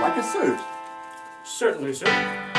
like a suit. Certainly, sir.